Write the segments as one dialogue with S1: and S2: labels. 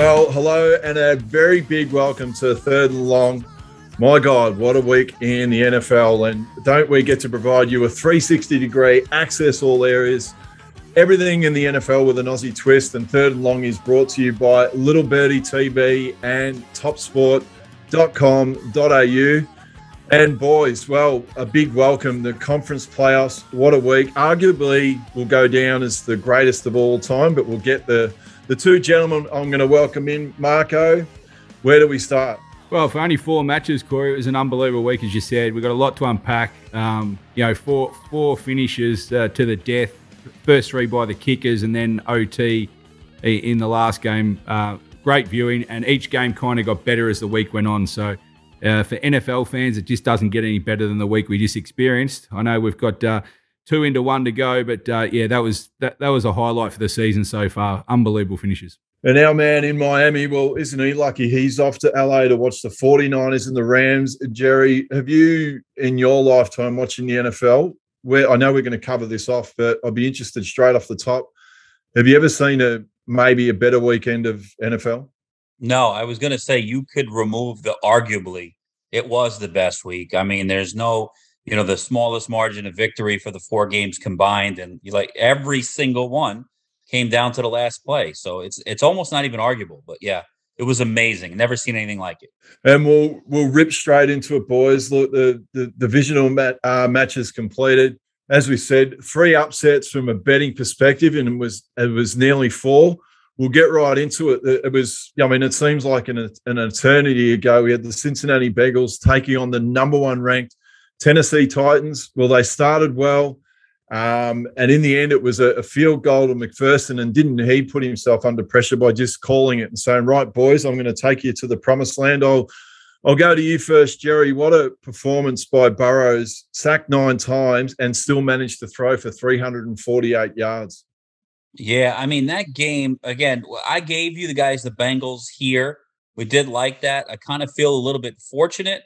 S1: Well, hello, and a very big welcome to Third and Long. My God, what a week in the NFL. And don't we get to provide you a 360 degree access all areas, everything in the NFL with an Aussie twist. And Third and Long is brought to you by Little Birdie TV and topsport.com.au. And boys, well, a big welcome. The conference playoffs, what a week. Arguably will go down as the greatest of all time, but we'll get the the two gentlemen I'm going to welcome in. Marco, where do we start?
S2: Well, for only four matches, Corey, it was an unbelievable week, as you said. We've got a lot to unpack. Um, you know, four four finishes uh, to the death. First three by the kickers, and then OT in the last game. Uh, great viewing, and each game kind of got better as the week went on. So, uh, for NFL fans, it just doesn't get any better than the week we just experienced. I know we've got uh, two into one to go. But uh, yeah, that was that, that was a highlight for the season so far. Unbelievable finishes.
S1: And our man in Miami, well, isn't he lucky? He's off to LA to watch the 49ers and the Rams. Jerry, have you in your lifetime watching the NFL? Where I know we're going to cover this off, but I'd be interested straight off the top. Have you ever seen a maybe a better weekend of NFL?
S3: No, I was going to say you could remove the arguably. It was the best week. I mean, there's no you know the smallest margin of victory for the four games combined and you like every single one came down to the last play so it's it's almost not even arguable but yeah it was amazing. Never seen anything like it.
S1: And we'll we'll rip straight into it boys. Look the the divisional mat, uh, matches completed. As we said three upsets from a betting perspective and it was it was nearly four. We'll get right into it it was i mean it seems like an, an eternity ago. We had the cincinnati bengals taking on the number one ranked Tennessee Titans, well, they started well. Um, and in the end, it was a, a, field goal to McPherson. And didn't he put himself under pressure by just calling it and saying, right, boys, I'm going to take you to the promised land. I'll, I'll go to you first, Jerry. What a performance by Burrows, sacked nine times and still managed to throw for 348 yards.
S3: Yeah, I mean, that game, again, I gave you the guys the Bengals here. We did like that. I kind of feel a little bit fortunate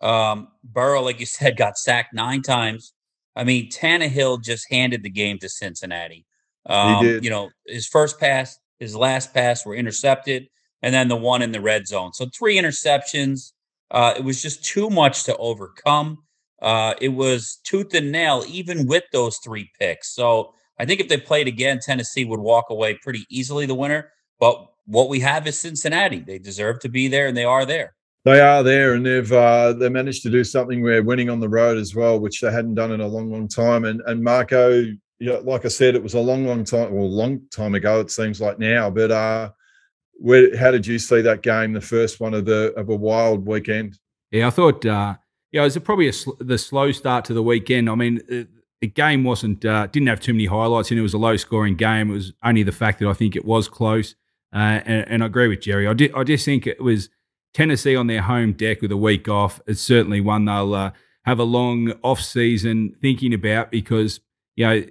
S3: um, Burrow, like you said, got sacked nine times. I mean, Tannehill just handed the game to Cincinnati. Um, he did. You know, his first pass, his last pass were intercepted, and then the one in the red zone. So three interceptions. Uh, it was just too much to overcome. Uh, it was tooth and nail, even with those three picks. So I think if they played again, Tennessee would walk away pretty easily the winner. But what we have is Cincinnati. They deserve to be there, and they are there
S1: they are there, and they've uh, they managed to do something where winning on the road as well, which they hadn't done in a long, long time. And and Marco, you know, like I said, it was a long, long time, well, long time ago. It seems like now, but uh, where how did you see that game, the first one of the of a wild weekend?
S2: Yeah, I thought, uh, yeah, it was probably a sl- the slow start to the weekend. I mean, the, the game wasn't uh, didn't have too many highlights, and it was a low scoring game. It was only the fact that I think it was close, uh, and, and I agree with Jerry. I did, I just think it was Tennessee on their home deck with a week off is certainly one they'll uh, have a long off season thinking about because you know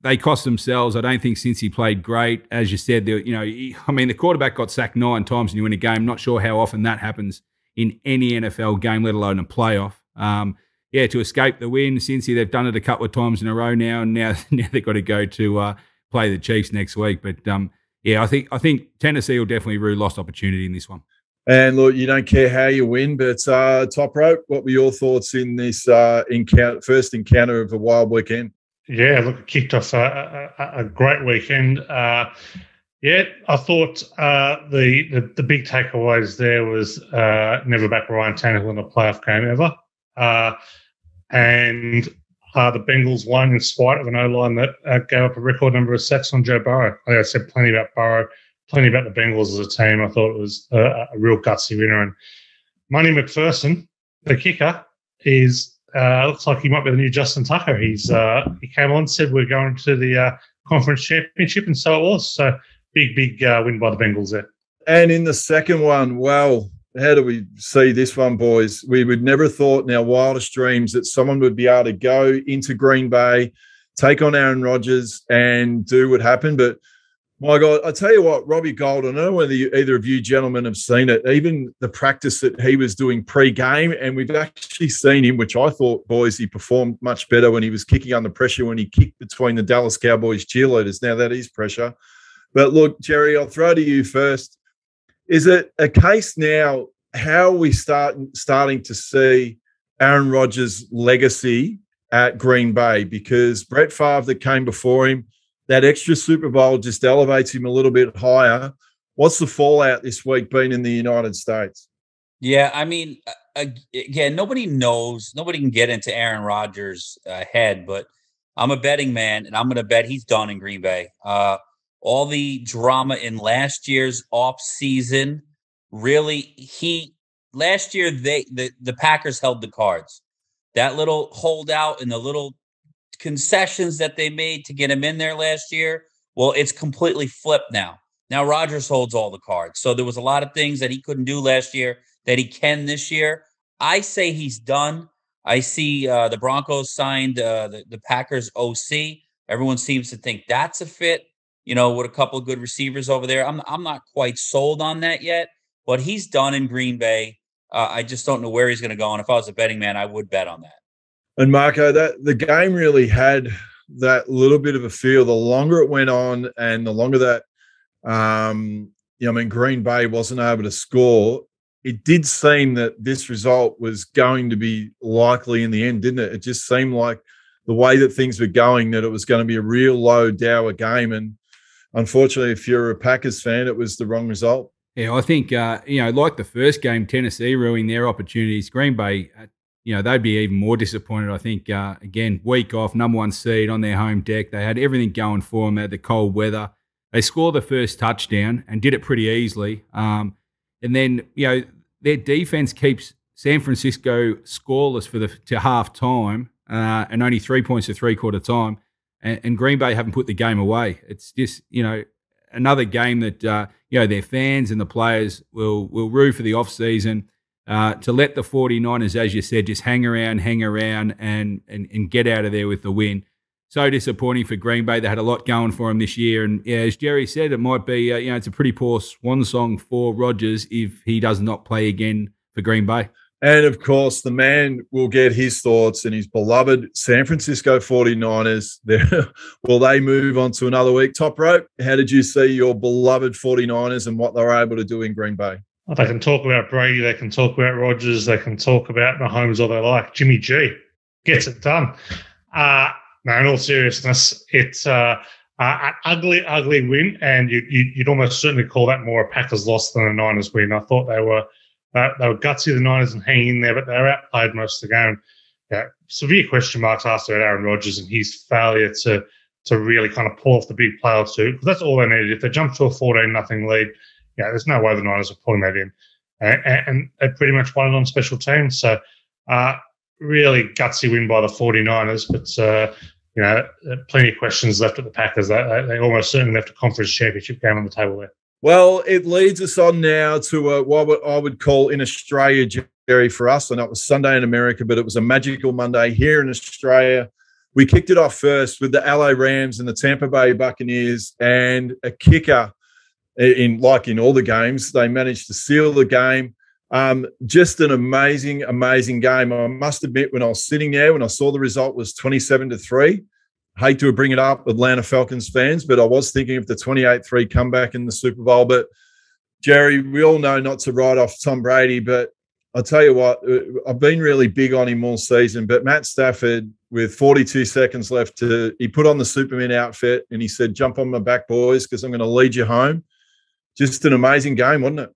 S2: they cost themselves. I don't think Cincy played great, as you said, you know, I mean, the quarterback got sacked nine times and you win a game. Not sure how often that happens in any NFL game, let alone a playoff. Um, yeah, to escape the win, Cincy, they've done it a couple of times in a row now, and now now they've got to go to uh, play the Chiefs next week. But um, yeah, I think I think Tennessee will definitely rue lost opportunity in this one.
S1: And look, you don't care how you win, but uh, top rope. What were your thoughts in this uh, encounter, first encounter of a wild weekend?
S4: Yeah, look, it kicked off a, a, a great weekend. Uh, yeah, I thought uh, the, the, the big takeaways there was uh, never back Ryan Tannehill in a playoff game ever, uh, and uh, the Bengals won in spite of an O line that uh, gave up a record number of sacks on Joe Burrow. I said plenty about Burrow plenty about the Bengals as a team. I thought it was a, a real gutsy winner. And Money McPherson, the kicker, is uh, looks like he might be the new Justin Tucker. He's uh, he came on said we're going to the uh, conference championship, and so it was. So big, big uh, win by the Bengals there.
S1: And in the second one, well, how do we see this one, boys? We would never thought in our wildest dreams that someone would be able to go into Green Bay, take on Aaron Rodgers and do what happened. But my God, I tell you what, Robbie Gould, I know whether you, either of you gentlemen have seen it, even the practice that he was doing pre game. And we've actually seen him, which I thought, boys, he performed much better when he was kicking under pressure when he kicked between the Dallas Cowboys cheerleaders. Now that is pressure. But look, Jerry, I'll throw to you first. Is it a case now? How we start, starting to see Aaron Rodgers' legacy at Green Bay? Because Brett Favre, that came before him, that extra Super Bowl just elevates him a little bit higher. What's the fallout this week been in the United States?
S3: Yeah, I mean, again, nobody knows, nobody can get into Aaron Rodgers' uh, head, but I'm a betting man, and I'm going to bet he's done in Green Bay. Uh, all the drama in last year's off season, really, he last year they the the Packers held the cards. That little holdout and the little concessions that they made to get him in there last year, well, it's completely flipped now. Now Rodgers holds all the cards. So there was a lot of things that he couldn't do last year that he can this year. I say he's done. I see uh, the Broncos signed uh, the, the Packers OC. Everyone seems to think that's a fit, you know, with a couple of good receivers over there. I'm, I'm not quite sold on that yet, but he's done in Green Bay. Uh, I just don't know where he's going to go. And if I was a betting man, I would bet on that.
S1: And Marco, that the game really had that little bit of a feel. The longer it went on, and the longer that, um, you know, I mean, Green Bay wasn't able to score. It did seem that this result was going to be likely in the end, didn't it? It just seemed like the way that things were going that it was going to be a real low dower game. And unfortunately, if you're a Packers fan, it was the wrong result.
S2: Yeah, I think uh, you know, like the first game, Tennessee ruining their opportunities. Green Bay uh, you know, they'd be even more disappointed. I think, uh, again, week off, number one seed on their home deck. They had everything going for them. They had the cold weather. They scored the first touchdown and did it pretty easily. Um, and then, you know, their defense keeps San Francisco scoreless for the to half time uh, and only three points to three quarter time. And, and, Green Bay haven't put the game away. It's just, you know, another game that, uh, you know, their fans and the players will, will rue for the off season uh, to let the 49ers, as you said, just hang around, hang around, and, and, and get out of there with the win. So disappointing for Green Bay. They had a lot going for them this year. And yeah, as Jerry said, it might be, uh, you know, it's a pretty poor swan song for Rodgers if he does not play again for Green Bay.
S1: And of course, the man will get his thoughts and his beloved San Francisco 49ers. There, will they move on to another week? Top rope, how did you see your beloved 49ers and what they were able to do in Green Bay?
S4: They can talk about Brady, they can talk about Rodgers, they can talk about Mahomes all they like. Jimmy G gets it done. Uh, no, in all seriousness, it's uh, an ugly, ugly win, and you, you, would almost certainly call that more a Packers loss than a Niners win. I thought they were uh, they were gutsy, the Niners, and hanging in there, but they were outplayed most of the game. Yeah, severe question marks asked about Aaron Rodgers and his failure to to really kind of pull off the big play or two. Because that's all they needed. If they jumped to a 14 nothing lead, yeah, there's no way the Niners are pulling that in. And, and they pretty much won it on special teams. So, uh, really gutsy win by the 49ers, but, uh, you know, plenty of questions left at the Packers. They, they, almost certainly left a conference championship game on the table there.
S1: Well, it leads us on now to uh, what I would call in Australia, Jerry, for us. Know it was Sunday in America, but it was a magical Monday here in Australia. We kicked it off first with the LA Rams and the Tampa Bay Buccaneers and a kicker in like in all the games. They managed to seal the game. Um, just an amazing, amazing game. I must admit, when I was sitting there, when I saw the result was 27 to 3, hate to bring it up, Atlanta Falcons fans, but I was thinking of the 28 3 comeback in the Super Bowl. But Jerry, we all know not to write off Tom Brady, but I'll tell you what, uh, I've been really big on him all season. But Matt Stafford, with 42 seconds left, to he put on the Superman outfit and he said, "Jump on my back, boys, because I'm going to lead you home." Just an amazing game, wasn't it?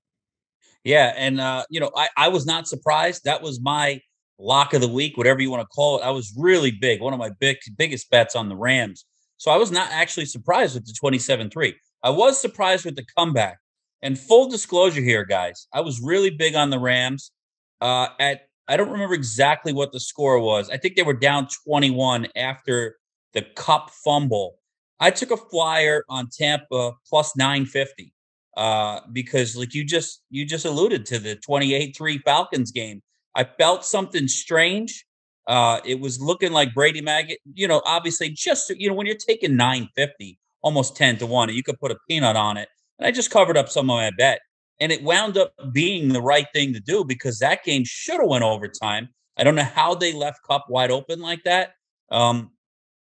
S3: Yeah, and uh, you know, I, I was not surprised. That was my lock of the week, whatever you want to call it. I was really big, one of my big biggest bets on the Rams. So I was not actually surprised with the 27-3. I was surprised with the comeback. And full disclosure here, guys, I was really big on the Rams. Uh, at I don't remember exactly what the score was. I think they were down 21 after the Kupp fumble. I took a flyer on Tampa plus 950 uh, because like you just you just alluded to the 28-3 Falcons game. I felt something strange Uh, it was looking like Brady Maggett, you know, obviously just, you know, when you're taking 950, almost 10 to 1, and you could put a peanut on it. And I just covered up some of my bet. And it wound up being the right thing to do because that game should have went overtime. I don't know how they left Kupp wide open like that. Um,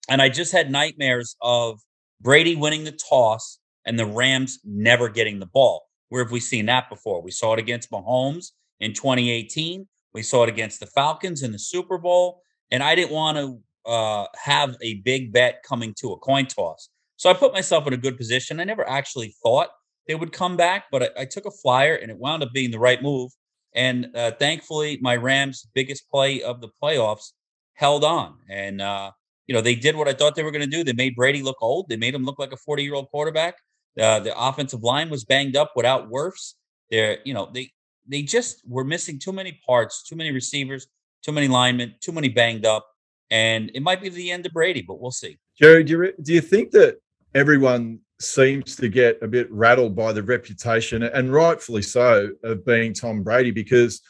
S3: and I just had nightmares of Brady winning the toss and the Rams never getting the ball. Where have we seen that before? We saw it against Mahomes in 2018. We saw it against the Falcons in the Super Bowl. And I didn't want to uh, have a big bet coming to a coin toss. So I put myself in a good position. I never actually thought they would come back, but I, I took a flyer and it wound up being the right move. And uh, thankfully, my Rams' biggest play of the playoffs held on. And, uh, you know, they did what I thought they were going to do. They made Brady look old. They made him look like a 40 year old quarterback. Uh, the offensive line was banged up without Wirfs. They're, you know, they they just were missing too many parts, too many receivers, too many linemen, too many banged up, and it might be the end of Brady, but we'll see.
S1: Jerry, do you, do you think that everyone seems to get a bit rattled by the reputation, and rightfully so, of being Tom Brady? Because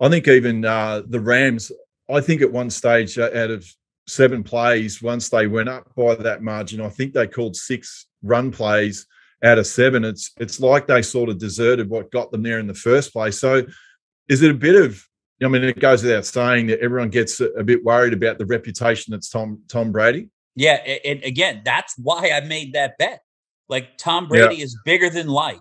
S1: I think even uh, the Rams, I think at one stage uh, out of seven plays, once they went up by that margin, I think they called six run plays out of seven. It's it's like they sort of deserted what got them there in the first place. So is it a bit of I mean, it goes without saying that everyone gets a, bit worried about the reputation that's Tom Tom Brady.
S3: Yeah, and again, that's why I made that bet. Like Tom Brady yeah. is bigger than life,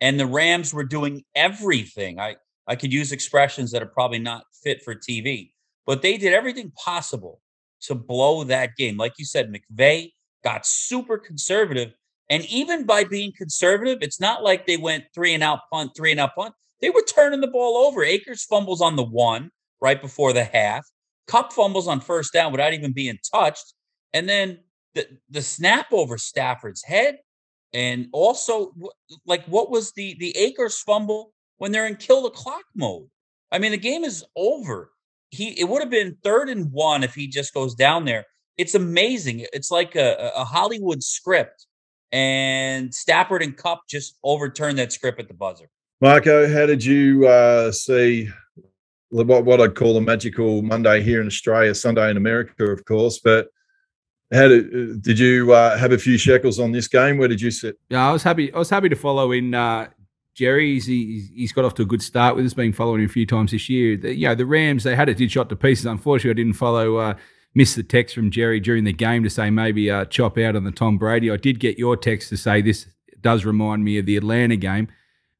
S3: and the Rams were doing everything. I I could use expressions that are probably not fit for TV, but they did everything possible to blow that game. Like you said, McVay got super conservative and even by being conservative, it's not like they went three and out punt, three and out punt. They were turning the ball over. Akers fumbles on the one right before the half. Kupp fumbles on first down without even being touched. And then the, the snap over Stafford's head. And also, like, what was the the Akers fumble when they're in kill the clock mode? I mean, the game is over. He it would have been third and one if he just goes down there. It's amazing. It's like a, a Hollywood script and Stafford and Kupp just overturned that script at the buzzer.
S1: Marco, how did you uh, see what what I'd call a magical Monday here in Australia, Sunday in America, of course, but how did did you uh, have a few shekels on this game? Where did you sit?
S2: Yeah, I was happy. I was happy to follow in uh, Jerry. He's, he's got off to a good start with us, being following him a few times this year. The, you know, the Rams they had a did shot to pieces. Unfortunately, I didn't follow uh, missed the text from Jerry during the game to say maybe uh, chop out on the Tom Brady. I did get your text to say this does remind me of the Atlanta game.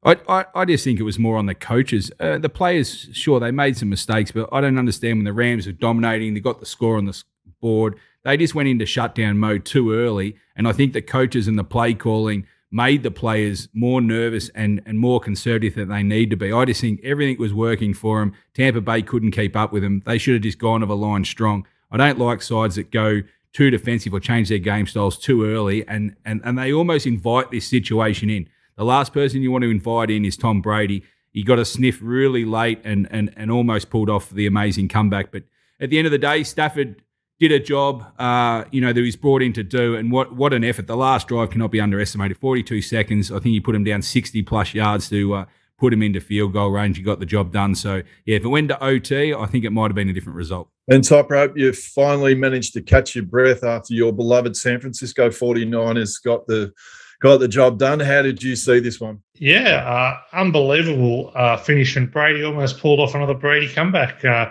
S2: I, I, I just think it was more on the coaches. Uh, the players, sure, they made some mistakes, but I don't understand when the Rams were dominating, they got the score on the board. They just went into shutdown mode too early. And I think the coaches and the play calling made the players more nervous and, and more conservative than they need to be. I just think everything was working for them. Tampa Bay couldn't keep up with them. They should have just gone of a line strong. I don't like sides that go too defensive or change their game styles too early, and and and they almost invite this situation in. The last person you want to invite in is Tom Brady. He got a sniff really late and and and almost pulled off the amazing comeback. But at the end of the day, Stafford did a job, uh, you know, that he's brought in to do. And what what an effort! The last drive cannot be underestimated. Forty two seconds. I think he put him down sixty plus yards to. Uh, put him into field goal range. He got the job done. So, yeah, if it went to OT, I think it might have been a different result.
S1: And top rope, you finally managed to catch your breath after your beloved San Francisco 49ers got the got the job done. How did you see this one?
S4: Yeah, uh, unbelievable uh, finish, and Brady almost pulled off another Brady comeback. Uh,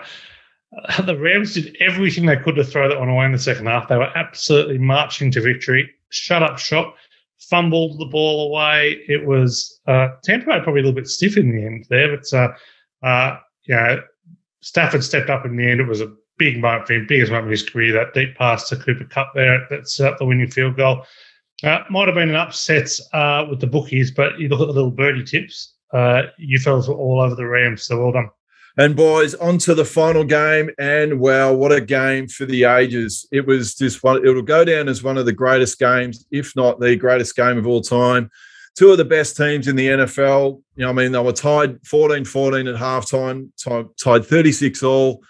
S4: the Rams did everything they could to throw that one away in the second half. They were absolutely marching to victory. Shut up shop fumbled the ball away. It was uh, Tampa Bay probably a little bit stiff in the end there, but uh, uh, you know, Stafford stepped up in the end. It was a big moment for him, biggest moment of his career. That deep pass to Cooper Kupp there that set up the winning field goal. Uh, might have been an upset uh, with the bookies, but you look at the little birdie tips. Uh, you fellas were all over the Rams, so well done.
S1: And boys, on to the final game. And wow, what a game for the ages. It was just one, it'll go down as one of the greatest games, if not the greatest game of all time. Two of the best teams in the NFL. You know, I mean, they were tied 14 14 at halftime, tied, tied 36 all.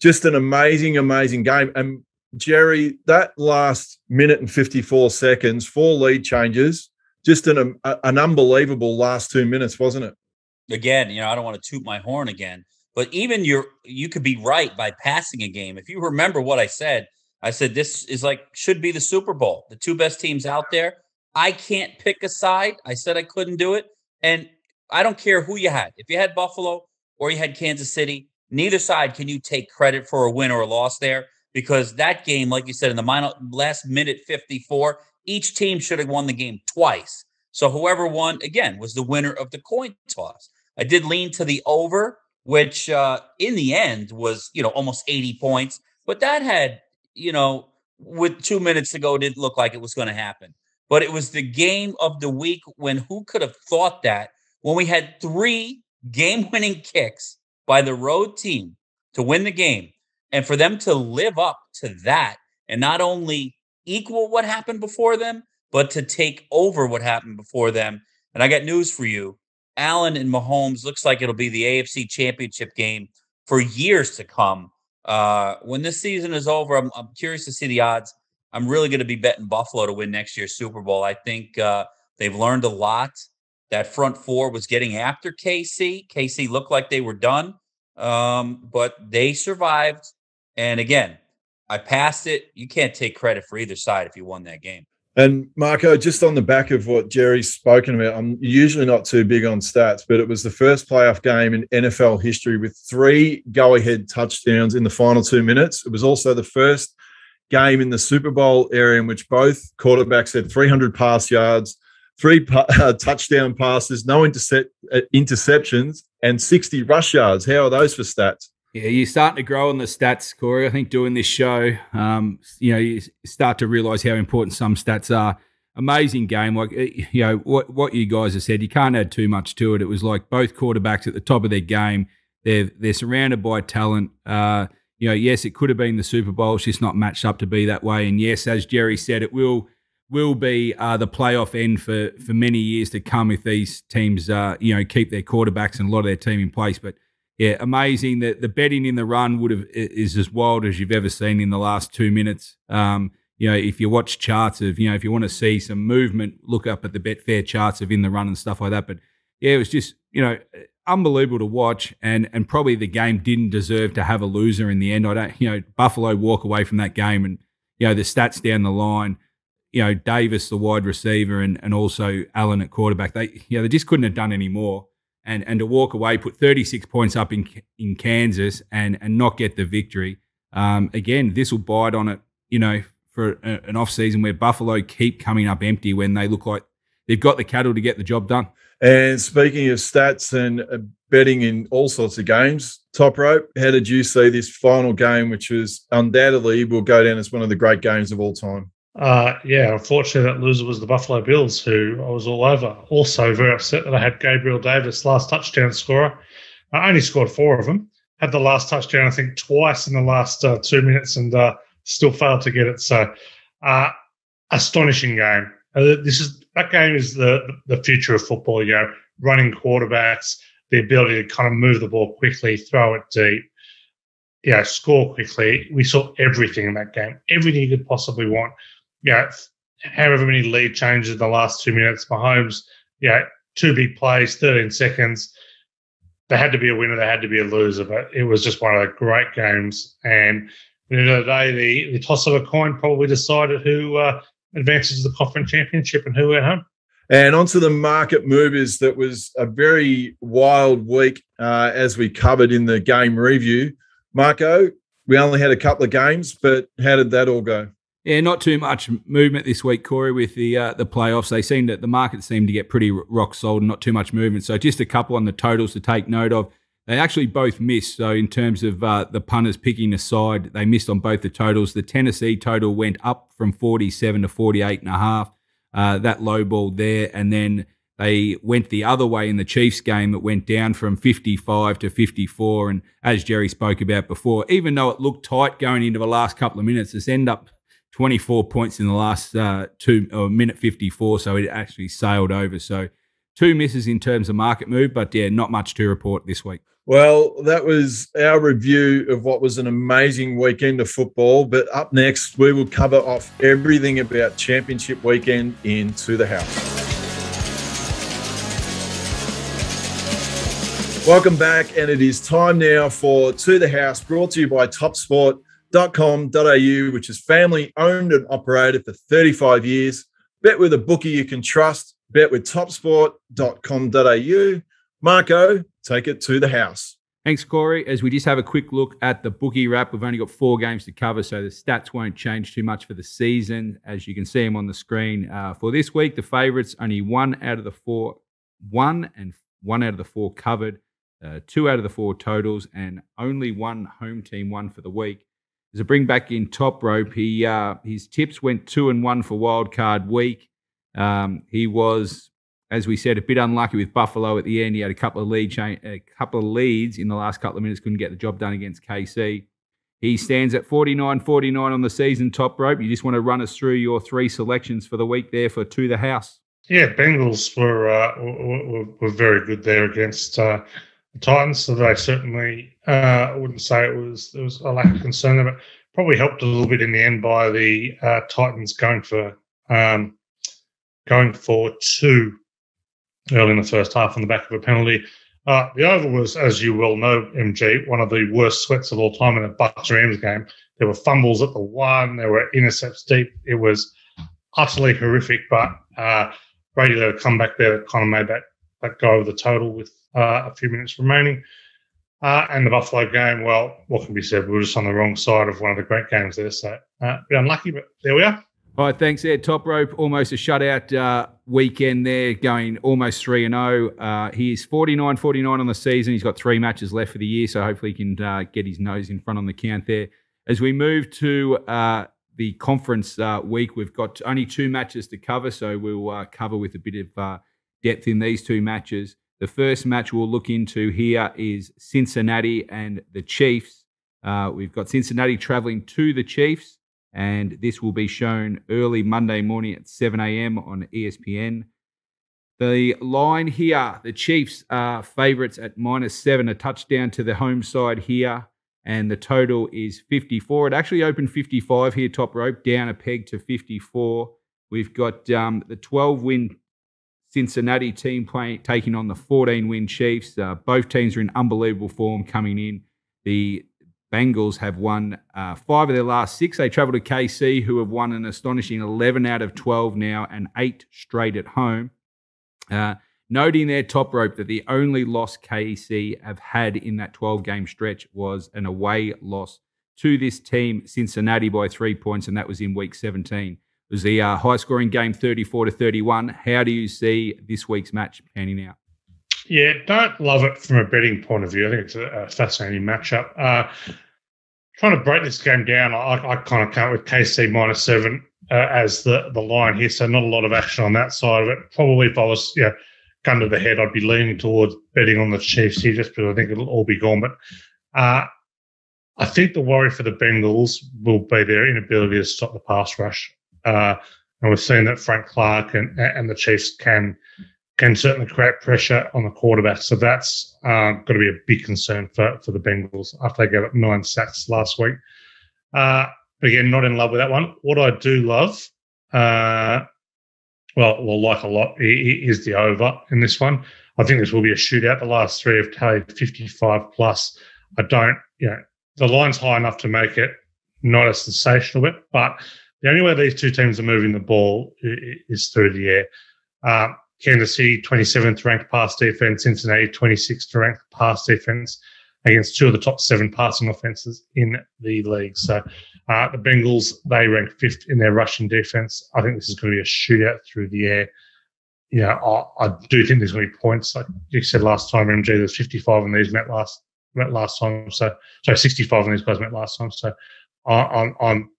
S1: Just an amazing, amazing game. And Jerry, that last minute and 54 seconds, four lead changes, just an, an unbelievable last two minutes, wasn't it?
S3: Again, you know, I don't want to toot my horn again, But even your you could be right by passing a game. If you remember what I said, I said this is like should be the Super Bowl. The two best teams out there. I can't pick a side. I said I couldn't do it. And I don't care who you had. If you had Buffalo or you had Kansas City, neither side can you take credit for a win or a loss there because that game, like you said, in the minor, last minute 54, each team should have won the game twice. So whoever won, again, was the winner of the coin toss. I did lean to the over, which uh, in the end was, you know, almost 80 points. But that had, you know, with two minutes to go, didn't look like it was going to happen. But it was the game of the week when who could have thought that when we had three game winning kicks by the road team to win the game and for them to live up to that and not only equal what happened before them, but to take over what happened before them. And I got news for you. Allen and Mahomes looks like it'll be the AFC championship game for years to come. Uh, when this season is over, I'm, I'm curious to see the odds. I'm really going to be betting Buffalo to win next year's Super Bowl. I think uh, they've learned a lot. That front four was getting after KC. KC looked like they were done, um, but they survived. And again, I passed it. You can't take credit for either side if you won that game.
S1: And Marco, just on the back of what Jerry's spoken about, I'm usually not too big on stats, but it was the first playoff game in NFL history with three go ahead touchdowns in the final two minutes. It was also the first game in the Super Bowl area in which both quarterbacks had 300 pass yards, three uh, touchdown passes, no intercept, uh, interceptions, and 60 rush yards. How are those for stats?
S2: Yeah, you're starting to grow on the stats, Corey. I think doing this show, um, you know, you start to realize how important some stats are. Amazing game, like eh, you know what what you guys have said. You can't add too much to it. It was like both quarterbacks at the top of their game. They're they're surrounded by talent. Uh, you know, yes, it could have been the Super Bowl. It's just not matched up to be that way. And yes, as Jerry said, it will will be uh, the playoff end for for many years to come if these teams, uh, you know, keep their quarterbacks and a lot of their team in place. But yeah, amazing that the betting in the run would have is as wild as you've ever seen in the last two minutes. Um, you know, if you watch charts of, you know, if you want to see some movement, look up at the Betfair charts of in the run and stuff like that. But yeah, it was just, you know, unbelievable to watch, and and probably the game didn't deserve to have a loser in the end. I don't, you know, Buffalo walk away from that game, and you know the stats down the line. You know, Davis, the wide receiver, and and also Allen at quarterback. They, you know, they just couldn't have done any more and and to walk away, put 36 points up in in Kansas, and and not get the victory. Um, again, this will bite on it. You know, for a, an off season where Buffalo keep coming up empty when they look like they've got the cattle to get the job done.
S1: And speaking of stats and uh, betting in all sorts of games, top rope, how did you see this final game, which was undoubtedly will go down as one of the great games of all time?
S4: Uh, yeah, unfortunately, that loser was the Buffalo Bills, who I was all over. Also, very upset that I had Gabriel Davis, last touchdown scorer. I only scored four of them. Had the last touchdown, I think, twice in the last uh, two minutes, and uh, still failed to get it. So, uh, astonishing game. Uh, this is that game is the the future of football. You know, running quarterbacks, the ability to kind of move the ball quickly, throw it deep, you know, score quickly. We saw everything in that game, everything you could possibly want yeah, however many lead changes in the last two minutes. Mahomes, yeah, two big plays, 13 seconds. There had to be a winner, there had to be a loser, but it was just one of the great games. And at the end of the day, the, the toss of a coin probably decided who uh, advances to the conference championship and who went home.
S1: And onto the market movers, that was a very wild week, uh, as we covered in the game review. Marco, we only had a couple of games, but how did that all go?
S2: Yeah, not too much movement this week, Corey, with the uh, the playoffs. They seem that the market seemed to get pretty rock solid, not too much movement. So just a couple on the totals to take note of. They actually both missed. So in terms of uh, the punters picking a side, they missed on both the totals. The Tennessee total went up from 47 to 48 and a half. Uh, that low ball there, and then they went the other way in the Chiefs game. It went down from 55 to 54. And as Jerry spoke about before, even though it looked tight going into the last couple of minutes, this end up 24 points in the last uh, two or minute 54, so it actually sailed over. So two misses in terms of market move, but yeah, not much to report this week.
S1: Well, that was our review of what was an amazing weekend of football. But up next, we will cover off everything about Championship weekend into the house. Welcome back, and it is time now for To the House, brought to you by topsport.com.au, which is family owned and operated for 35 years. Bet with a bookie you can trust. Bet with topsport.com.au. Marco, take it to the house.
S2: Thanks, Corey. As we just have a quick look at the bookie wrap, we've only got four games to cover, so the stats won't change too much for the season. As you can see them on the screen uh, for this week, the favourites only one out of the four, one and one out of the four covered, uh, two out of the four totals, and only one home team won for the week. As a bring back in top rope, he uh, his tips went two and one for wild card week. Um, he was as we said, a bit unlucky with Buffalo at the end. He had a couple of lead cha- a couple of leads in the last couple of minutes, couldn't get the job done against KC. He stands at 49 49 on the season top rope. You just want to run us through your three selections for the week there for To the House.
S4: Yeah, Bengals were uh, were, were, very good there against uh, the Titans. So they certainly uh, I wouldn't say it was there was a lack of concern there, but probably helped a little bit in the end by the uh, Titans going for um, going for two early in the first half on the back of a penalty. Uh, the over was, as you well know, MG, one of the worst sweats of all time in the Bucks Rams game. There were fumbles at the one, there were intercepts deep. It was utterly horrific, but uh, Brady let a comeback there that kind of made that, that go over the total with uh, a few minutes remaining. Uh, and the Buffalo game, well, what can be said? We were just on the wrong side of one of the great games there. So, uh, bit unlucky, but there we are.
S2: All right, thanks Ed. Top rope, almost a shutout uh, weekend there, going almost 3 and 0. Uh, he's 49 49 on the season. He's got three matches left for the year, so hopefully he can uh, get his nose in front on the count there. As we move to uh, the conference week, we've got only two matches to cover, so we'll cover with a bit of depth in these two matches. The first match we'll look into here is Cincinnati and the Chiefs. we've got Cincinnati traveling to the Chiefs and this will be shown early Monday morning at 7 a.m. on ESPN. The line here, the Chiefs are favourites at minus seven, a touchdown to the home side here, and the total is 54. It actually opened 55 here, top rope, down a peg to 54. We've got um, the 12 win Cincinnati team playing, taking on the 14 win Chiefs. Uh, both teams are in unbelievable form coming in. The Bengals have won uh, five of their last six. They travel to KC, who have won an astonishing 11 out of 12 now and eight straight at home. Uh, noting their top rope that the only loss KC have had in that 12 game stretch was an away loss to this team, Cincinnati, by three points, and that was in week 17. Was the uh, high scoring game 34 to 31. How do you see this week's match panning out?
S4: Yeah, don't love it from a betting point of view. I think it's a, a fascinating matchup. Uh, trying to break this game down, I, I kind of can't with KC minus seven uh, as the, the line here. So not a lot of action on that side of it. Probably if I was, yeah, gun to the head, I'd be leaning towards betting on the Chiefs here just because I think it'll all be gone. But uh, I think the worry for the Bengals will be their inability to stop the pass rush. Uh, and we've seen that Frank Clark and, and the Chiefs can can certainly create pressure on the quarterback. So that's uh, got to be a big concern for, for the Bengals after they gave up nine sacks last week. Uh, again, not in love with that one. What I do love, uh, well, well, like a lot, is the over in this one. I think this will be a shootout. The last three have tallied 55 plus. I don't, you know, the line's high enough to make it not a sensational bit, but the only way these two teams are moving the ball is through the air. Uh, Kansas City 27th ranked pass defense, Cincinnati 26th ranked pass defense against two of the top seven passing offenses in the league. So uh, the Bengals, they rank fifth in their rushing defense. I think this is going to be a shootout through the air. You know, I, I do think there's going to be points. Like you said last time, MG, there's 55 in these met last met last time. So, so 65 in these guys met last time. So I, I'm, I'm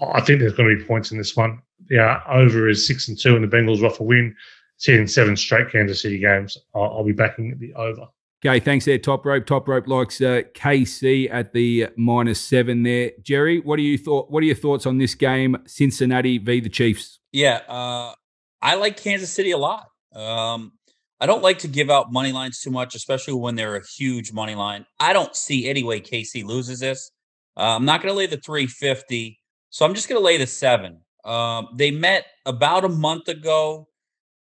S4: I think there's going to be points in this one. Yeah, over is six and two, and the Bengals off a win seeing seven straight Kansas City games, I'll, I'll be backing the over.
S2: Okay, thanks there, Top Rope. Top Rope likes uh, KC at the minus seven there. Jerry, what are you thought? What are your thoughts on this game, Cincinnati v the Chiefs?
S3: Yeah, uh, I like Kansas City a lot. Um, I don't like to give out money lines too much, especially when they're a huge money line. I don't see any way KC loses this. Uh, I'm not going to lay the 350, so I'm just going to lay the seven. Um, they met about a month ago.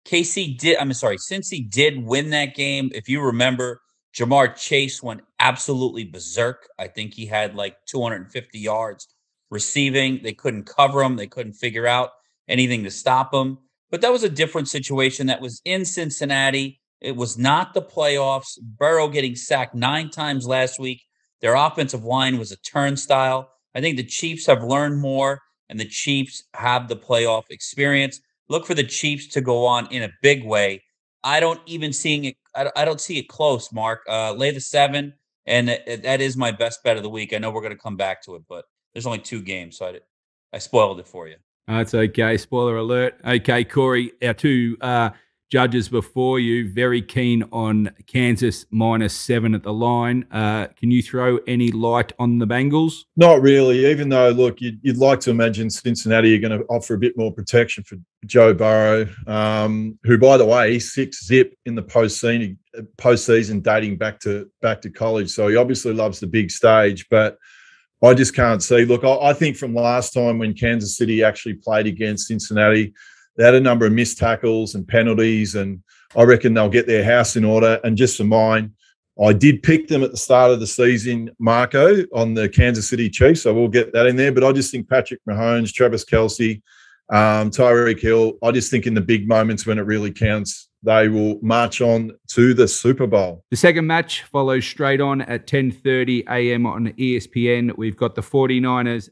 S3: KC did, I'm sorry, Cincy did win that game, if you remember, Ja'Marr Chase went absolutely berserk. I think he had like 250 yards receiving. They couldn't cover him, they couldn't figure out anything to stop him. But that was a different situation that was in Cincinnati. It was not the playoffs. Burrow getting sacked nine times last week. Their offensive line was a turnstile. I think the Chiefs have learned more, and the Chiefs have the playoff experience. Look for the Chiefs to go on in a big way. I don't even seeing it. I don't see it close. Mark, uh, lay the seven, and that is my best bet of the week. I know we're going to come back to it, but there's only two games, so I, I spoiled it for you.
S2: That's okay. Spoiler alert. Okay, Corey, our two uh, judges before you very keen on Kansas minus seven at the line. Uh, can you throw any light on the Bengals?
S1: Not really. Even though, look, you'd, you'd like to imagine Cincinnati are going to offer a bit more protection for Joe Burrow, um, who, by the way, he's six zip in the postseason, postseason dating back to back to college. So he obviously loves the big stage, but. I just can't see. Look, I, I think from last time when Kansas City actually played against Cincinnati, they had a number of missed tackles and penalties, and I reckon they'll get their house in order. And just for mine, I did pick them at the start of the season, Marco, on the Kansas City Chiefs. So we'll get that in there. But I just think Patrick Mahomes, Travis Kelce, um, Tyreek Hill, I just think in the big moments when it really counts, they will march on to the Super Bowl.
S2: The second match follows straight on at 10:30 a.m. on ESPN. We've got the 49ers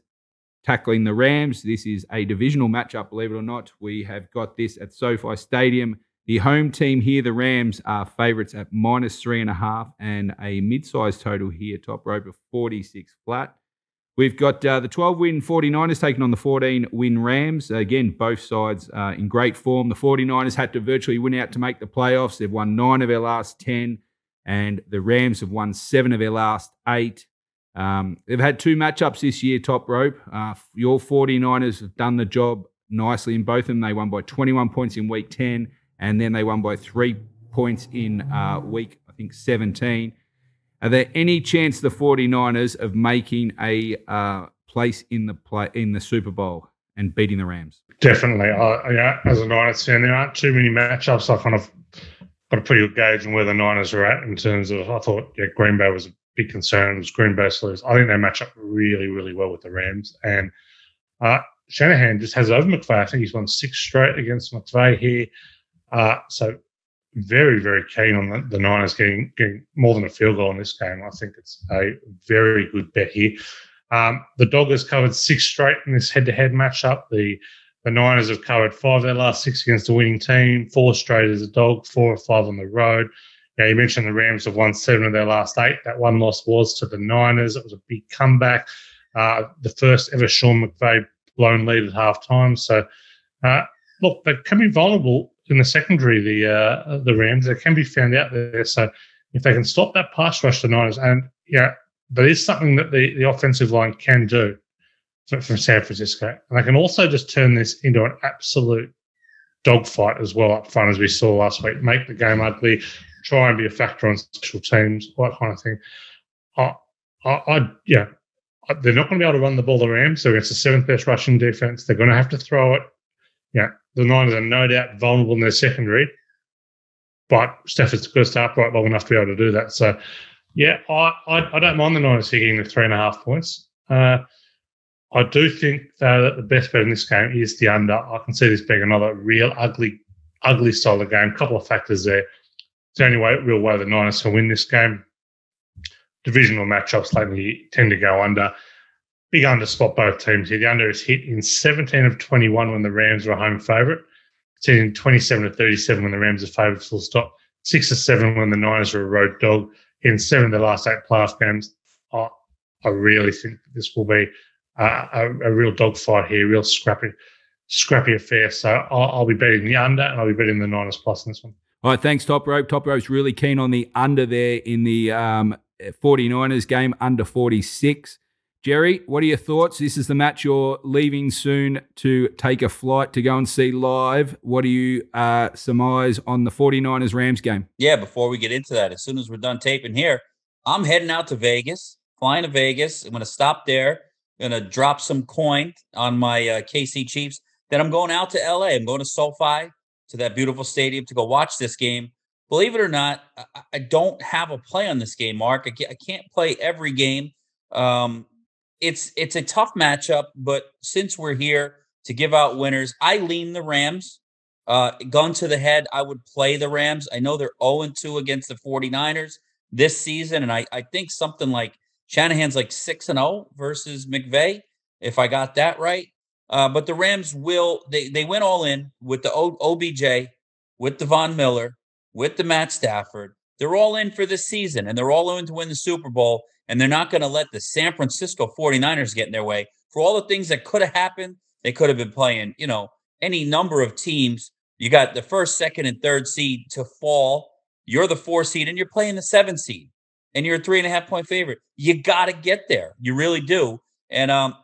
S2: tackling the Rams. This is a divisional matchup, believe it or not. We have got this at SoFi Stadium. The home team here, the Rams, are favourites at minus three and a half and a mid-sized total here, top rope of 46 flat. We've got uh, the 12 win 49ers taking on the 14 win Rams. Again, both sides uh, in great form. The 49ers had to virtually win out to make the playoffs. They've won nine of their last 10, and the Rams have won seven of their last eight. Um, they've had two matchups this year, top rope. Uh, your 49ers have done the job nicely in both of them. They won by 21 points in week 10, and then they won by three points in uh, week, I think, 17. Are there any chance the 49ers of making a uh, place in the play in the Super Bowl and beating the Rams?
S4: Definitely. Yeah, as a Niners fan, there aren't too many matchups. I kind of got a pretty good gauge on where the Niners are at in terms of. I thought yeah, Green Bay was big concern was Green Bay Steelers. I think they match up really, really well with the Rams. And uh, Shanahan just has over McVay. I think he's won six straight against McVay here. Uh, so very, very keen on the, the, Niners getting, getting more than a field goal in this game. I think it's a very good bet here. Um, the Doggers covered six straight in this head-to-head matchup. The the Niners have covered five of their last six against the winning team, four straight as a dog, four or five on the road. Yeah, you mentioned the Rams have won seven of their last eight. That one loss was to the Niners. It was a big comeback. Uh, the first ever Sean McVay blown lead at halftime. So, uh, look, they can be vulnerable in the secondary. The uh, the Rams they can be found out there. So, if they can stop that pass rush, the Niners, and yeah, that is something that the, the offensive line can do from San Francisco, and they can also just turn this into an absolute dogfight as well up front, as we saw last week. Make the game ugly, try and be a factor on special teams, that kind of thing. I, I, I yeah, they're not going to be able to run the ball around. So against the seventh best rushing defense, they're going to have to throw it. Yeah, the Niners are no doubt vulnerable in their secondary, but Stafford's to start right long enough to be able to do that. So, yeah, I, I, I don't mind the Niners hitting the three and a half points. Uh, I do think though that the best bet in this game is the under. I can see this being another real ugly, ugly solid game. A couple of factors there. It's the only way, real way the Niners can win this game. Divisional matchups lately tend to go under. Big under spot both teams here. The under is hit in 17 of 21 when the Rams were a home favourite. It's in 27 to 37 when the Rams are favourite full stop. Six to seven when the Niners are a road dog. In seven of the last eight playoff games, I, I really think this will be a, a, real dogfight here, real scrappy, scrappy affair. So I'll, I'll, be betting the under and I'll be betting the Niners plus in this one.
S2: All right, thanks, Top Rope. Top Rope's really keen on the under there in the um, 49ers game, under 46. Jerry, what are your thoughts? This is the match you're leaving soon to take a flight to go and see live. What do you uh, surmise on the 49ers Rams game?
S3: Yeah, before we get into that, as soon as we're done taping here, I'm heading out to Vegas, flying to Vegas. I'm going to stop there, going to drop some coin on my uh, KC Chiefs. Then I'm going out to LA. I'm going to SoFi to that beautiful stadium to go watch this game. believe it or not, I, don't have a play on this game, Mark. I can't, I can't play every game. Um, it's it's a tough matchup, but since we're here to give out winners, I lean the Rams. Uh, gun to the head, I would play the Rams. I know they're 0 2 against the 49ers this season, and I, I think something like Shanahan's like 6 and 0 versus McVay, if I got that right. Uh, but the Rams will, they, they went all in with the OBJ, with the Von Miller, with the Matt Stafford. They're all in for this season, and they're all in to win the Super Bowl, and they're not going to let the San Francisco 49ers get in their way. For all the things that could have happened, they could have been playing, you know, any number of teams. You got the first, second, and third seed to fall. You're the four seed, and you're playing the seven seed, and you're a three and a half point favorite. You got to get there. You really do. And um,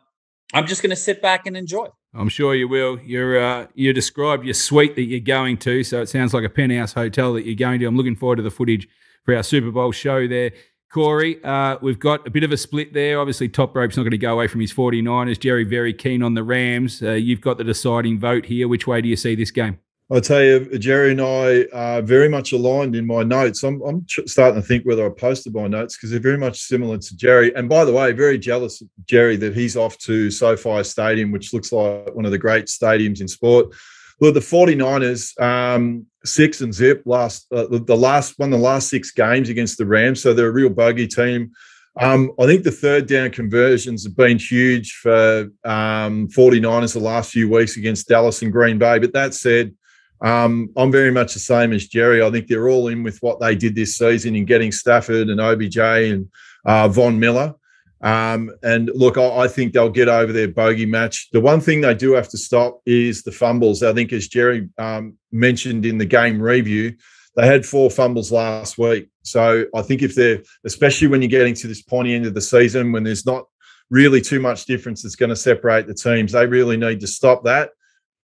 S3: I'm just going to sit back and enjoy.
S2: I'm sure you will. You're uh, you described your suite that you're going to, so it sounds like a penthouse hotel that you're going to. I'm looking forward to the footage for our Super Bowl show there. Corey, uh, we've got a bit of a split there. Obviously, Top Rope's not going to go away from his 49ers. Jerry very keen on the Rams. Uh, you've got the deciding vote here. Which way do you see this game?
S1: I'll tell you, Jerry and I are very much aligned in my notes. I'm, I'm starting to think whether I posted my notes because they're very much similar to Jerry. And by the way, very jealous of Jerry that he's off to SoFi Stadium, which looks like one of the great stadiums in sport. Look, the 49ers, um, six and zip last uh, the last one, the last six games against the Rams. So they're a real buggy team. Um, I think the third down conversions have been huge for um, 49ers the last few weeks against Dallas and Green Bay. But that said, um, I'm very much the same as Jerry. I think they're all in with what they did this season in getting Stafford and OBJ and uh, Von Miller. Um, and look, I, I, think they'll get over their bogey match. The one thing they do have to stop is the fumbles. I think, as Jerry um, mentioned in the game review, they had four fumbles last week. So I think if they're, especially when you're getting to this pointy end of the season, when there's not really too much difference that's going to separate the teams, they really need to stop that.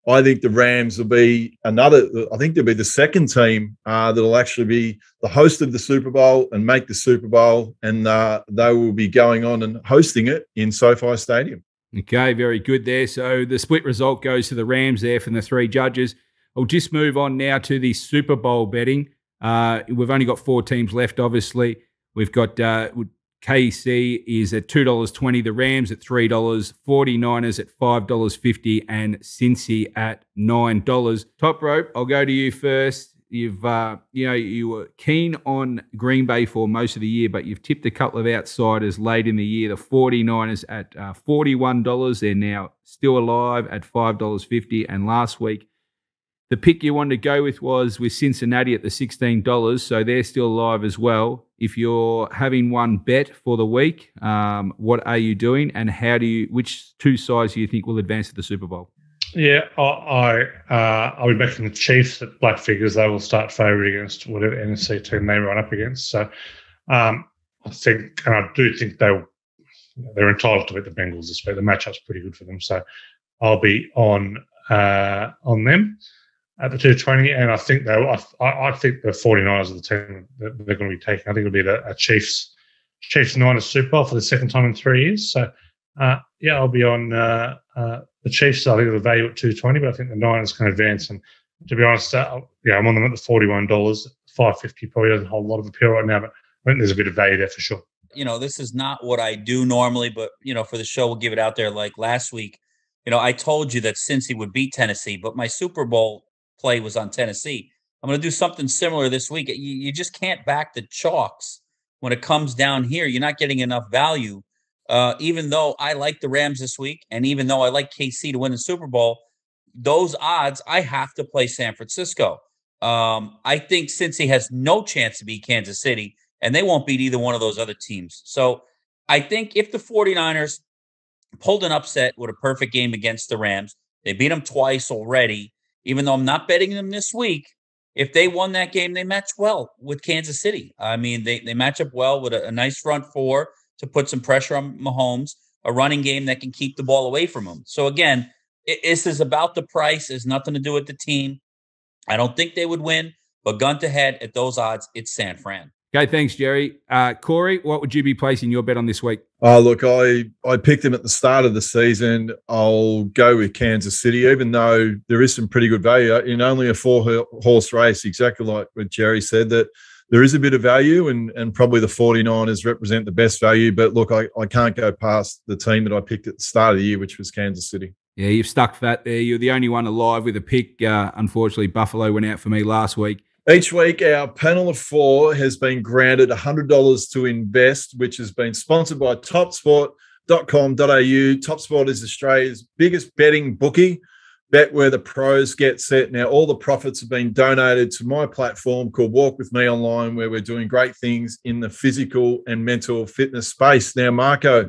S1: I think the Rams will be another. I think they'll be the second team uh, that will actually be the host of the Super Bowl and make the Super Bowl, and uh, they will be going on and hosting it in SoFi Stadium.
S2: Okay, very good there. So the split result goes to the Rams there from the three judges. I'll just move on now to the Super Bowl betting. Uh, we've only got four teams left, obviously. We've got uh, KC is at $2.20, the Rams at $3, 49ers at $5.50, and Cincy at $9. Top rope, I'll go to you first. You've, uh, you know, you were keen on Green Bay for most of the year, but you've tipped a couple of outsiders late in the year. The 49ers at uh, $41. They're now still alive at $5.50. And last week, the pick you wanted to go with was with Cincinnati at the $16, so they're still alive as well. If you're having one bet for the week, um, what are you doing, and how do you? Which two sides do you think will advance to the Super Bowl?
S4: Yeah, I, I uh, I'll be backing the Chiefs at black figures. They will start favourite against whatever NFC team they run up against. So um, I think, and I do think they they're entitled to beat the Bengals this week. The matchup's pretty good for them, so I'll be on uh, on them at the 220, and I think they, I, I think the 49ers are the team that they're going to be taking. I think it'll be the a Chiefs Chiefs Niners Super Bowl for the second time in three years. So, uh, yeah, I'll be on uh, uh, the Chiefs. I think the value at 220, but I think the Niners can advance. And to be honest, uh, yeah, I'm on them at the 41 dollars. 550 probably doesn't hold a lot of appeal right now, but I think there's a bit of value there for sure.
S3: You know, this is not what I do normally, but you know, for the show, we'll give it out there. Like last week, you know, I told you that Cincy would beat Tennessee, but my Super Bowl play was on Tennessee. I'm going to do something similar this week. You, you, just can't back the chalks when it comes down here. You're not getting enough value. Uh, even though I like the Rams this week, and even though I like KC to win the Super Bowl, those odds I have to play San Francisco. Um, I think Cincy has no chance to beat Kansas City, and they won't beat either one of those other teams. So I think if the 49ers pulled an upset with a perfect game against the Rams, they beat them twice already even though I'm not betting them this week, if they won that game, they match well with Kansas City. I mean, they, they match up well with a, a nice front four to put some pressure on Mahomes, a running game that can keep the ball away from him. So again, it, this is about the price. It's nothing to do with the team. I don't think they would win, but gun to head at those odds, it's San Fran.
S2: Okay, thanks, Jerry. Uh, Corey, what would you be placing your bet on this week?
S1: Oh, look, I, I picked them at the start of the season. I'll go with Kansas City, even though there is some pretty good value in only a four horse race, exactly like what Jerry said, that there is a bit of value and, and probably the 49ers represent the best value. But look, I, I can't go past the team that I picked at the start of the year, which was Kansas City.
S2: Yeah, you've stuck fat there. You're the only one alive with a pick. Uh, unfortunately, Buffalo went out for me last week.
S1: Each week, our panel of four has been granted $100 to invest, which has been sponsored by topsport.com.au. Topsport is Australia's biggest betting bookie. Bet where the pros get set. Now, all the profits have been donated to my platform called Walk With Me Online, where we're doing great things in the physical and mental fitness space. Now, Marco,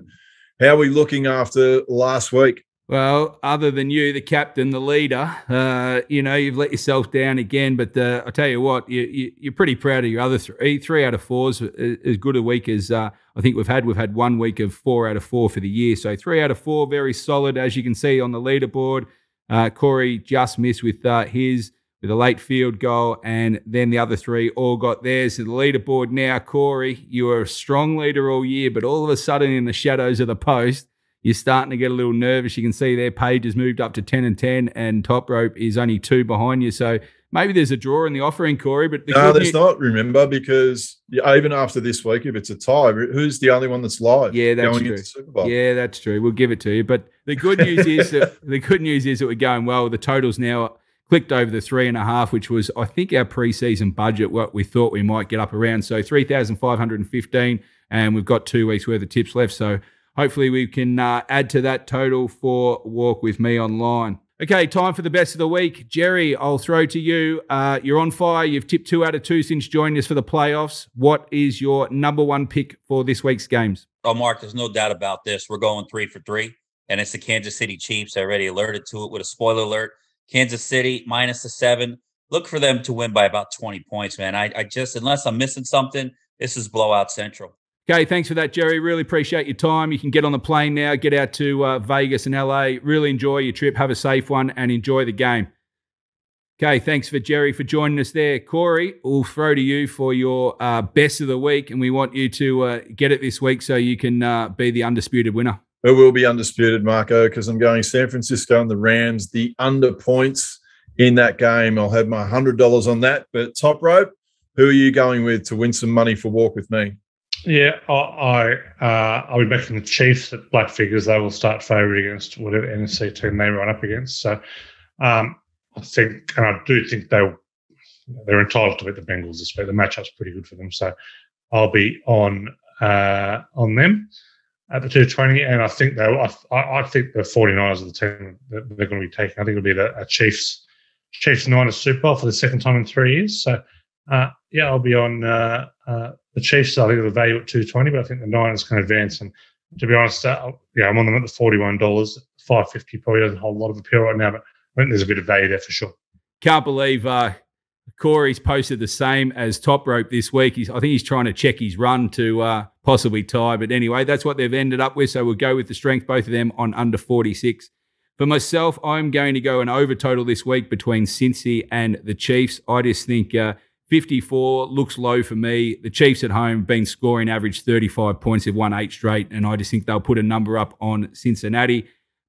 S1: how are we looking after last week?
S2: Well, other than you, the captain, the leader, uh, you know, you've let yourself down again. But uh, I tell you what, you, are pretty proud of your other three. Three out of four is as good a week as uh, I think we've had. We've had one week of four out of four for the year. So three out of four, very solid, as you can see on the leaderboard. Uh, Corey just missed with uh, his with a late field goal, and then the other three all got theirs. So the leaderboard now, Corey, you were a strong leader all year, but all of a sudden in the shadows of the post you're starting to get a little nervous. You can see their page has moved up to 10 and 10, and top rope is only two behind you. So maybe there's a draw in the offering, Corey. But
S1: the no, there's not. Remember, because even after this week, if it's a tie, who's the only one that's live?
S2: Yeah, that's true. Yeah, that's true. We'll give it to you. But the good news is that the good news is that we're going well. The totals now clicked over the three and a half, which was I think our preseason budget. What we thought we might get up around. So three thousand five hundred and fifteen, and we've got two weeks worth of tips left. So hopefully we can uh, add to that total for Walk With Me Online. Okay, time for the best of the week. Jerry, I'll throw to you. Uh, you're on fire. You've tipped two out of two since joining us for the playoffs. What is your number one pick for this week's games?
S3: Oh, Mark, there's no doubt about this. We're going three for three, and it's the Kansas City Chiefs. I already alerted to it with a spoiler alert. Kansas City minus the seven. Look for them to win by about 20 points, man. I, I just, unless I'm missing something, this is blowout central.
S2: Okay, thanks for that, Jerry. Really appreciate your time. You can get on the plane now, get out to uh, Vegas and LA. Really enjoy your trip. Have a safe one and enjoy the game. Okay, thanks for Jerry for joining us there. Corey, we'll throw to you for your uh, best of the week, and we want you to uh, get it this week so you can uh, be the undisputed winner.
S1: It will be undisputed, Marco, because I'm going San Francisco and the Rams, the under points in that game. I'll have my $100 on that. But top rope, who are you going with to win some money for Walk With Me?
S4: Yeah, I, uh, I'll be backing the Chiefs at black figures. They will start favourite against whatever NFC team they run up against. So um, I think, and I do think they they're entitled to beat the Bengals this week. The matchup's pretty good for them. So I'll be on uh, on them at the 220, and I think they I, I think the 49ers are the team that they're going to be taking. I think it'll be the a Chiefs Chiefs Niners Super Bowl for the second time in three years. So uh, yeah, I'll be on uh, uh, the Chiefs. I think the value at two twenty, but I think the Niners can advance. And to be honest, uh, yeah, I'm on them at the forty one dollars. Five fifty probably doesn't hold a lot of appeal right now, but I think there's a bit of value there for sure.
S2: Can't believe uh, Corey's posted the same as Top Rope this week. He's, I think he's trying to check his run to uh, possibly tie. But anyway, that's what they've ended up with. So we'll go with the strength, both of them on under 46. For myself, I'm going to go an over total this week between Cincy and the Chiefs. I just think uh, 54 looks low for me. The Chiefs at home been scoring average 35 points. They've won eight straight, and I just think they'll put a number up on Cincinnati.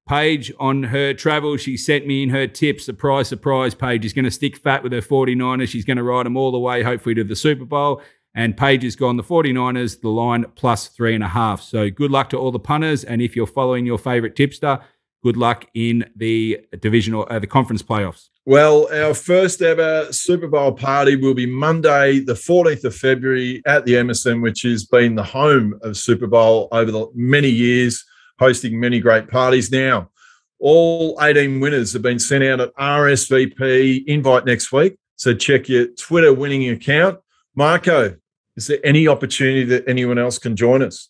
S2: Paige on her travel, she sent me in her tips. Surprise, surprise, Paige is going to stick fat with her 49ers. She's going to ride them all the way, hopefully, to the Super Bowl. And Paige has gone the 49ers, the line plus three and a half. So good luck to all the punters. And if you're following your favorite tipster, good luck in the divisional, uh, the conference playoffs.
S1: Well, our first ever Super Bowl party will be Monday, the 14th of February at the Emerson, which has been the home of Super Bowl over the many years, hosting many great parties. Now, all 18 winners have been sent out at RSVP invite next week. So check your Twitter winning account. Marco, is there any opportunity that anyone else can join us?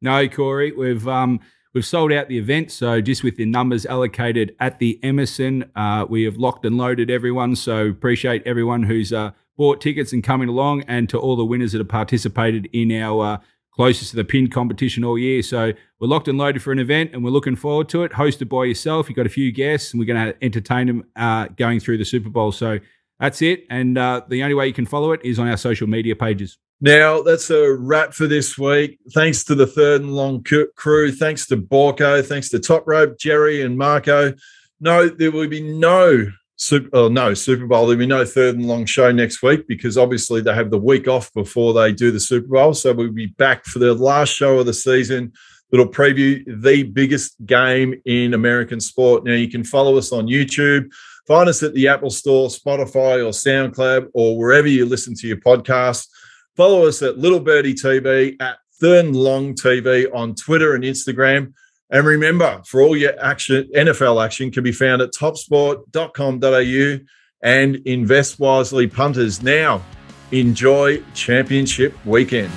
S2: No, Corey. We've um, We've sold out the event, so just with the numbers allocated at the Emerson, uh, we have locked and loaded everyone. So appreciate everyone who's uh, bought tickets and coming along, and to all the winners that have participated in our uh, closest to the pin competition all year. So we're locked and loaded for an event, and we're looking forward to it. Hosted by yourself, you've got a few guests, and we're going to entertain them uh, going through the Super Bowl. So that's it. And uh, the only way you can follow it is on our social media pages.
S1: Now, that's a wrap for this week. Thanks to the third and long crew. Thanks to Borko. Thanks to Top Rope, Jerry, and Marco. No, there will be no Super, oh, no Super Bowl. There'll be no third and long show next week because obviously they have the week off before they do the Super Bowl. So we'll be back for the last show of the season that'll preview the biggest game in American sport. Now you can follow us on YouTube. Find us at the Apple Store, Spotify, or SoundCloud, or wherever you listen to your podcast. Follow us at Little Birdie TV, at Third and Long TV on Twitter and Instagram. And remember, for all your action, NFL action can be found at topsport.com.au and invest wisely punters. Now, enjoy championship weekend.